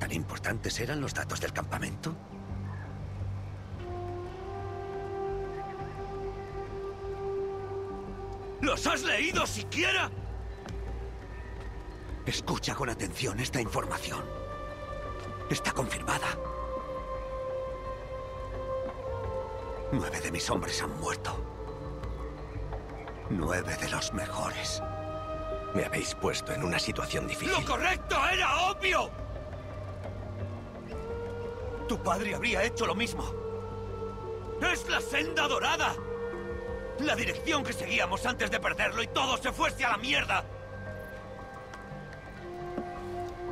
¿Tan importantes eran los datos del campamento? ¿Los has leído siquiera? Escucha con atención esta información. Está confirmada. Nueve de mis hombres han muerto. Nueve de los mejores. Me habéis puesto en una situación difícil. ¡Lo correcto era obvio! Tu padre habría hecho lo mismo. ¡Es la senda dorada! La dirección que seguíamos antes de perderlo y todo se fuese a la mierda.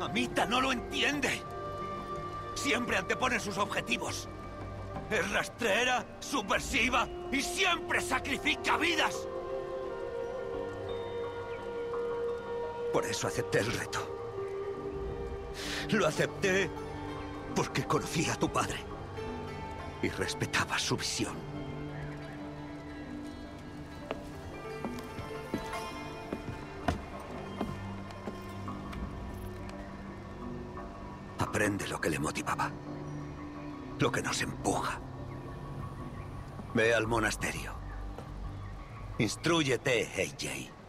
Amita no lo entiende. Siempre antepone sus objetivos. Es rastrera, subversiva y siempre sacrifica vidas. Por eso acepté el reto. Lo acepté porque conocía a tu padre y respetaba su visión. Aprende lo que le motivaba, lo que nos empuja. Ve al monasterio. Instrúyete, AJ.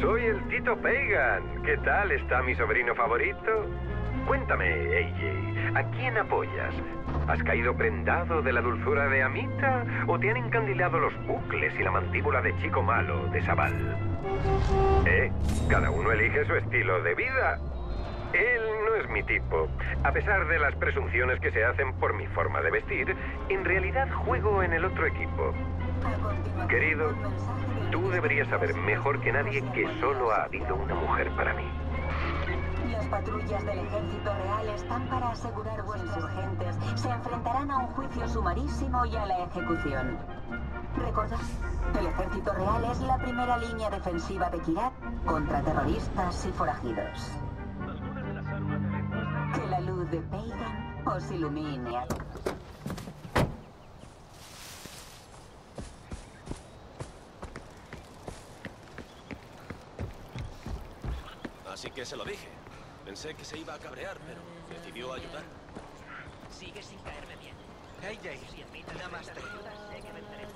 Soy el Tito Pagan. ¿Qué tal está mi sobrino favorito? Cuéntame, AJ, ¿a quién apoyas? ¿Has caído prendado de la dulzura de Amita o te han encandilado los bucles y la mandíbula de chico malo de Sabal? ¿Eh? Cada uno elige su estilo de vida. Él no es mi tipo. A pesar de las presunciones que se hacen por mi forma de vestir, en realidad juego en el otro equipo. Querido, tú deberías saber mejor que nadie que solo ha habido una mujer para mí. Las patrullas del ejército real están para asegurar vuestros agentes. Se enfrentarán a un juicio sumarísimo y a la ejecución. Recordad, el ejército real es la primera línea defensiva de Kirat contra terroristas y forajidos. Que la luz de Pagan os ilumine que se lo dije. Pensé que se iba a cabrear, pero decidió ayudar. Sigue sin caerme bien. AJ, Si admites Namaste. esta ayuda, sé que venceremos.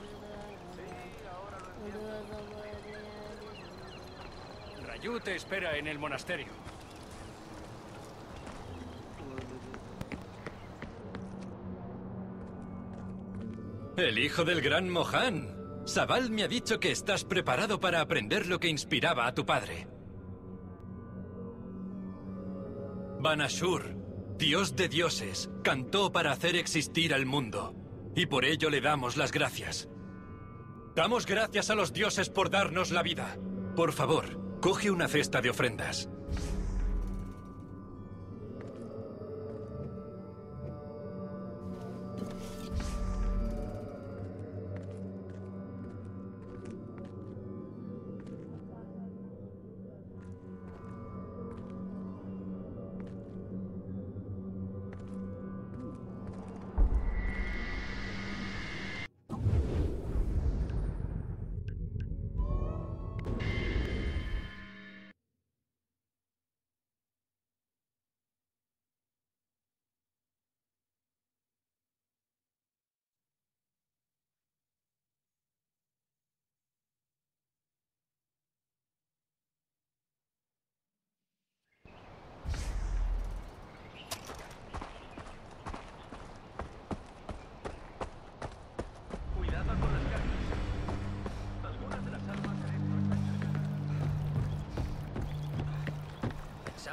Rayu te espera en el monasterio. El hijo del gran Mohan. Sabal me ha dicho que estás preparado para aprender lo que inspiraba a tu padre. Banashur, dios de dioses, cantó para hacer existir al mundo. Y por ello le damos las gracias. Damos gracias a los dioses por darnos la vida. Por favor, coge una cesta de ofrendas.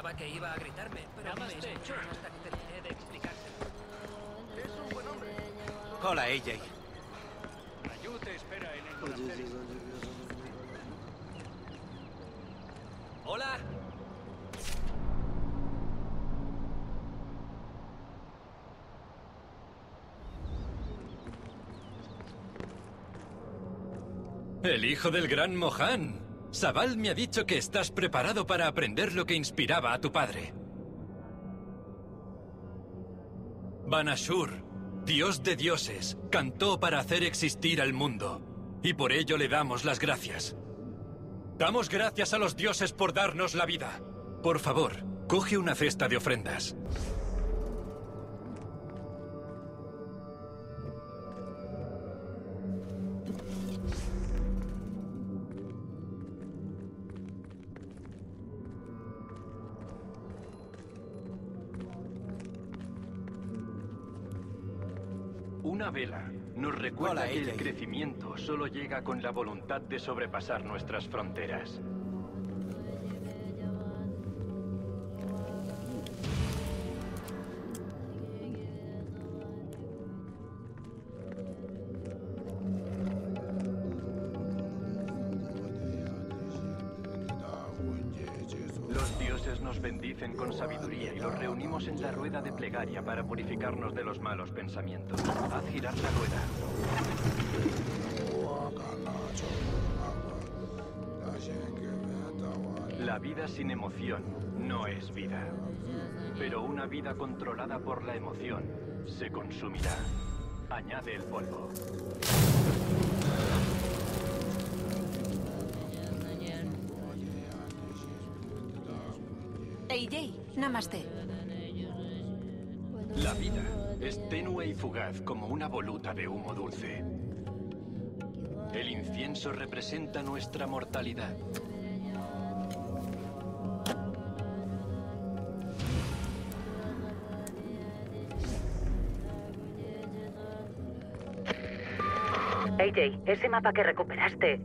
Pensaba que iba a gritarme, pero no me escuchó hasta que terminé de explicarte. Hola, AJ. Rayu te espera en el monasterio. Hola. El hijo del gran Mohan. Sabal me ha dicho que estás preparado para aprender lo que inspiraba a tu padre. Banashur, dios de dioses, cantó para hacer existir al mundo. Y por ello le damos las gracias. Damos gracias a los dioses por darnos la vida. Por favor, coge una cesta de ofrendas. Una vela nos recuerda Hola, que el crecimiento solo llega con la voluntad de sobrepasar nuestras fronteras. Nos bendicen con sabiduría y los reunimos en la rueda de plegaria para purificarnos de los malos pensamientos. Haz girar la rueda. La vida sin emoción no es vida. Pero una vida controlada por la emoción se consumirá. Añade el polvo. AJ, namaste. La vida es tenue y fugaz como una voluta de humo dulce. El incienso representa nuestra mortalidad. AJ, ese mapa que recuperaste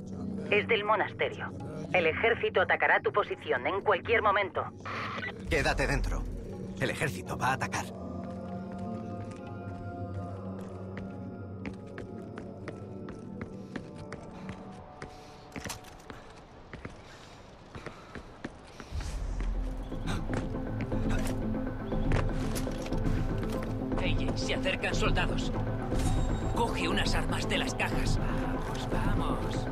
es del monasterio. El ejército atacará tu posición en cualquier momento. Quédate dentro. El ejército va a atacar. Se acercan soldados. Coge unas armas de las cajas. Vamos, vamos.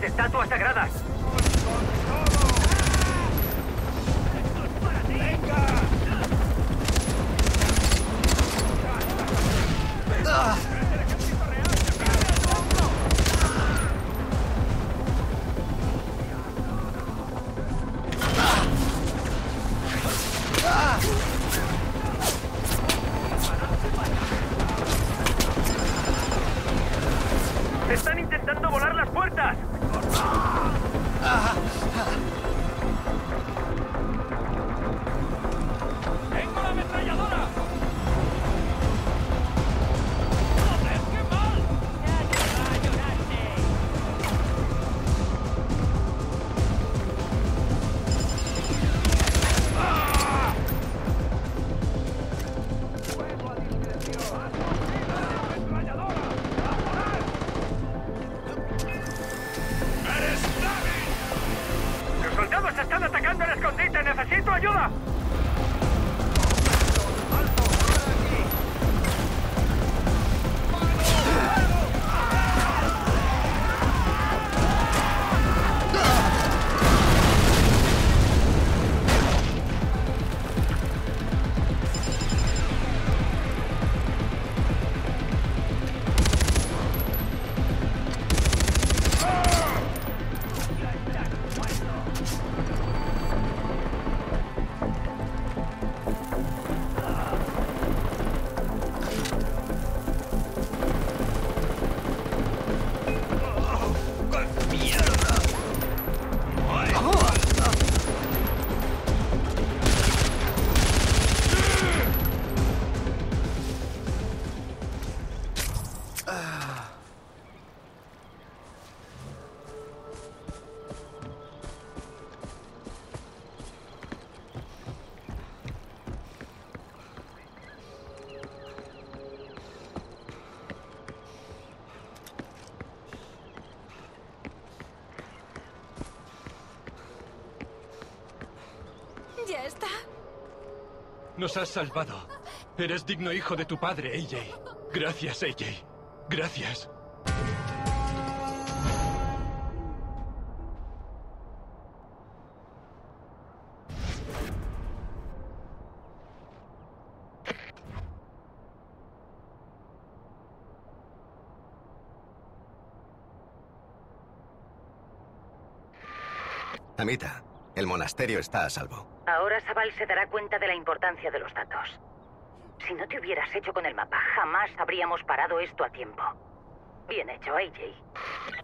Las estatuas sagradas! ¡Están Nos has salvado. Eres digno hijo de tu padre, AJ. Gracias, AJ. Gracias. Amita, el monasterio está a salvo. Ahora Sabal se dará cuenta de la importancia de los datos. Si no te hubieras hecho con el mapa, jamás habríamos parado esto a tiempo. Bien hecho, AJ.